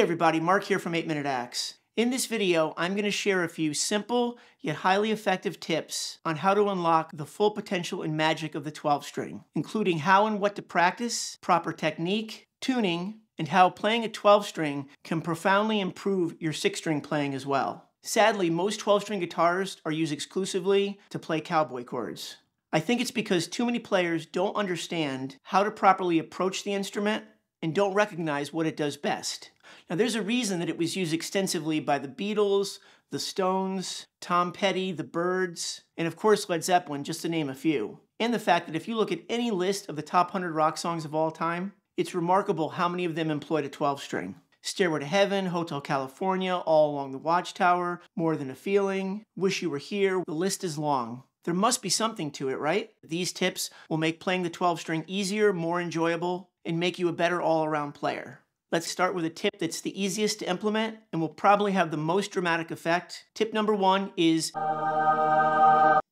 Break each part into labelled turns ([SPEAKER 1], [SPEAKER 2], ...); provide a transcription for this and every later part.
[SPEAKER 1] everybody, Mark here from 8 Minute Axe. In this video, I'm going to share a few simple yet highly effective tips on how to unlock the full potential and magic of the 12 string, including how and what to practice, proper technique, tuning, and how playing a 12 string can profoundly improve your 6 string playing as well. Sadly, most 12 string guitars are used exclusively to play cowboy chords. I think it's because too many players don't understand how to properly approach the instrument and don't recognize what it does best. Now, there's a reason that it was used extensively by the Beatles, the Stones, Tom Petty, the Byrds, and of course Led Zeppelin, just to name a few. And the fact that if you look at any list of the top 100 rock songs of all time, it's remarkable how many of them employed a 12 string. Stairway to Heaven, Hotel California, All Along the Watchtower, More Than a Feeling, Wish You Were Here, the list is long. There must be something to it, right? These tips will make playing the 12 string easier, more enjoyable, and make you a better all around player. Let's start with a tip that's the easiest to implement and will probably have the most dramatic effect. Tip number one is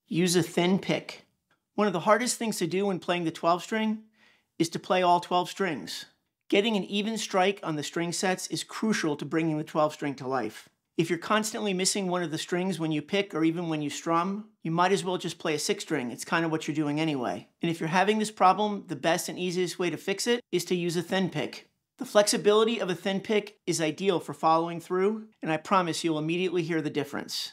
[SPEAKER 1] use a thin pick. One of the hardest things to do when playing the 12 string is to play all 12 strings. Getting an even strike on the string sets is crucial to bringing the 12 string to life. If you're constantly missing one of the strings when you pick or even when you strum, you might as well just play a six string. It's kind of what you're doing anyway. And if you're having this problem, the best and easiest way to fix it is to use a thin pick. The flexibility of a thin pick is ideal for following through, and I promise you'll immediately hear the difference.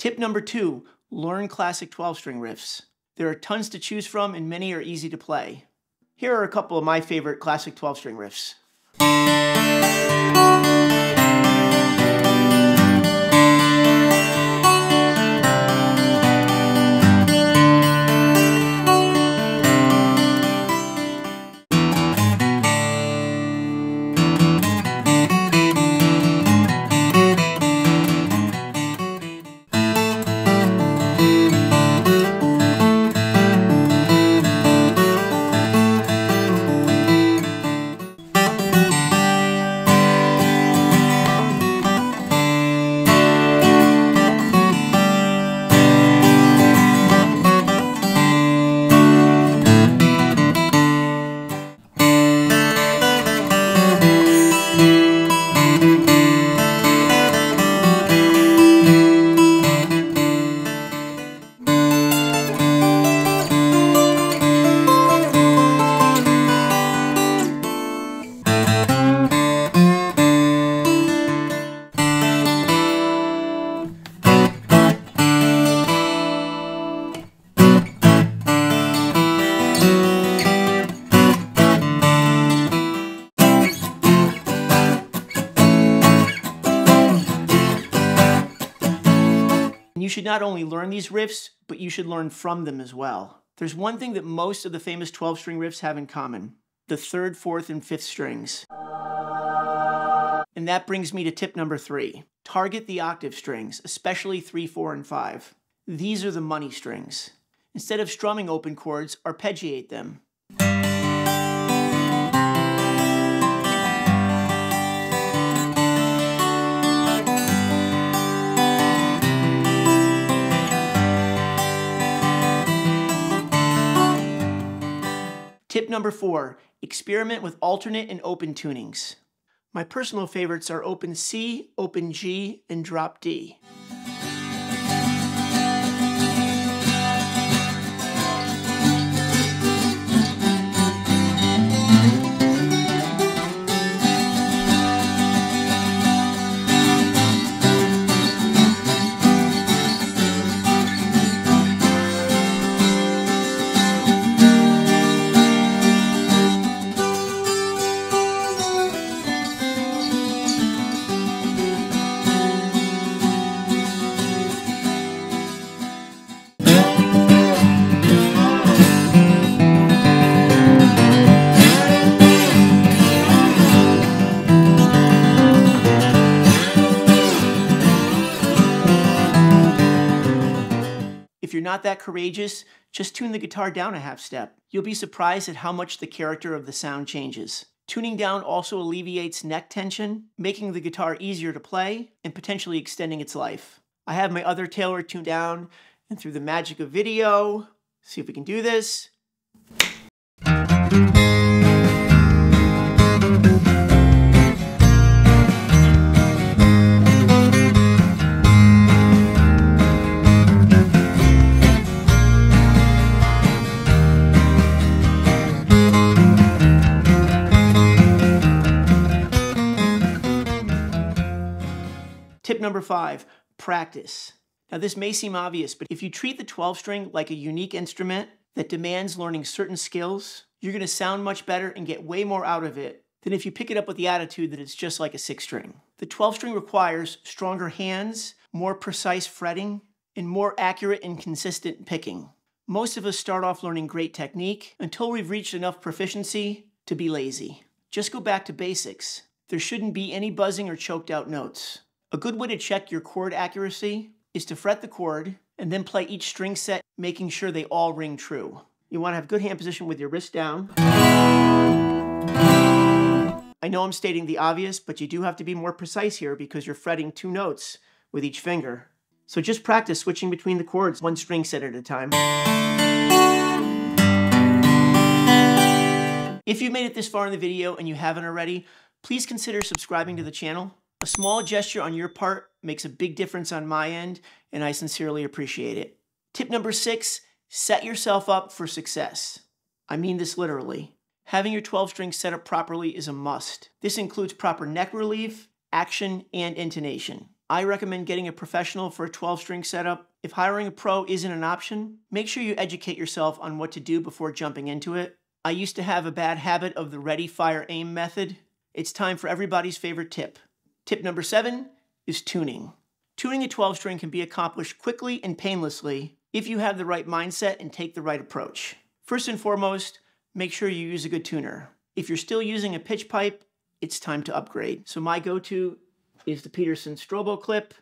[SPEAKER 1] Tip number two, learn classic 12 string riffs. There are tons to choose from and many are easy to play. Here are a couple of my favorite classic 12 string riffs. Should not only learn these riffs, but you should learn from them as well. There's one thing that most of the famous 12 string riffs have in common the third, fourth, and fifth strings. And that brings me to tip number three target the octave strings, especially three, four, and five. These are the money strings. Instead of strumming open chords, arpeggiate them. Number four, experiment with alternate and open tunings. My personal favorites are open C, open G, and drop D. not that courageous, just tune the guitar down a half step. You'll be surprised at how much the character of the sound changes. Tuning down also alleviates neck tension, making the guitar easier to play and potentially extending its life. I have my other Taylor tuned down, and through the magic of video, see if we can do this. Tip number five, practice. Now, this may seem obvious, but if you treat the 12 string like a unique instrument that demands learning certain skills, you're going to sound much better and get way more out of it than if you pick it up with the attitude that it's just like a six string. The 12 string requires stronger hands, more precise fretting, and more accurate and consistent picking. Most of us start off learning great technique until we've reached enough proficiency to be lazy. Just go back to basics. There shouldn't be any buzzing or choked out notes. A good way to check your chord accuracy is to fret the chord and then play each string set, making sure they all ring true. You want to have good hand position with your wrist down. I know I'm stating the obvious, but you do have to be more precise here because you're fretting two notes with each finger. So just practice switching between the chords one string set at a time. If you've made it this far in the video and you haven't already, please consider subscribing to the channel. A small gesture on your part makes a big difference on my end, and I sincerely appreciate it. Tip number six, set yourself up for success. I mean this literally. Having your 12 strings set up properly is a must. This includes proper neck relief, action, and intonation. I recommend getting a professional for a 12 string setup. If hiring a pro isn't an option, make sure you educate yourself on what to do before jumping into it. I used to have a bad habit of the ready, fire, aim method. It's time for everybody's favorite tip Tip number seven is tuning. Tuning a 12 string can be accomplished quickly and painlessly if you have the right mindset and take the right approach. First and foremost, make sure you use a good tuner. If you're still using a pitch pipe, it's time to upgrade. So my go-to is the Peterson Strobo clip,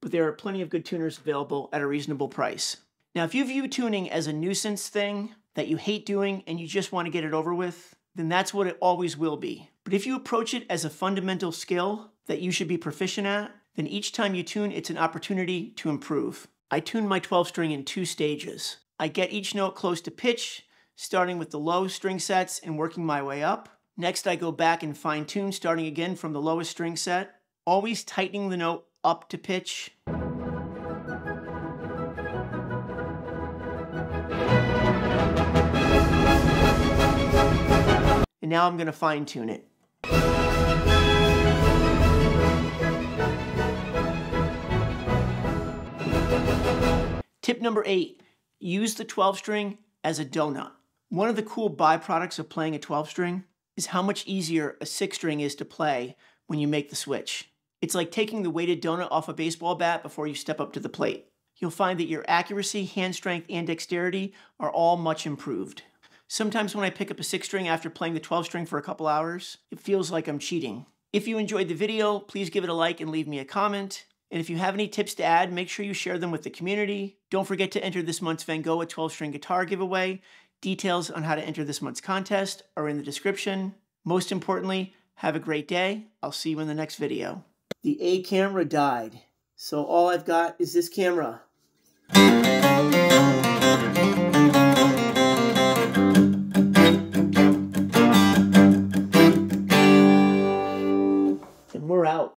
[SPEAKER 1] but there are plenty of good tuners available at a reasonable price. Now, if you view tuning as a nuisance thing that you hate doing and you just want to get it over with, then that's what it always will be. But if you approach it as a fundamental skill that you should be proficient at, then each time you tune, it's an opportunity to improve. I tune my 12 string in two stages. I get each note close to pitch, starting with the low string sets and working my way up. Next, I go back and fine tune, starting again from the lowest string set, always tightening the note up to pitch. And now I'm going to fine tune it. Tip number eight, use the 12 string as a donut. One of the cool byproducts of playing a 12 string is how much easier a six string is to play when you make the switch. It's like taking the weighted donut off a baseball bat before you step up to the plate. You'll find that your accuracy, hand strength, and dexterity are all much improved. Sometimes when I pick up a six string after playing the 12 string for a couple hours, it feels like I'm cheating. If you enjoyed the video, please give it a like and leave me a comment. And if you have any tips to add, make sure you share them with the community. Don't forget to enter this month's Van Gogh 12 string guitar giveaway. Details on how to enter this month's contest are in the description. Most importantly, have a great day. I'll see you in the next video. The A camera died, so all I've got is this camera.